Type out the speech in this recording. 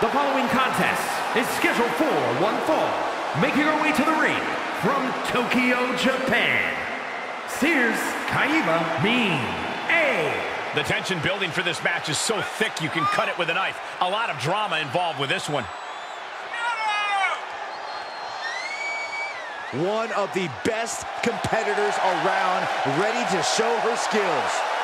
The following contest is scheduled for one fall, making her way to the ring from Tokyo, Japan. Sears Kaiba Mean A. The tension building for this match is so thick you can cut it with a knife. A lot of drama involved with this one. One of the best competitors around, ready to show her skills.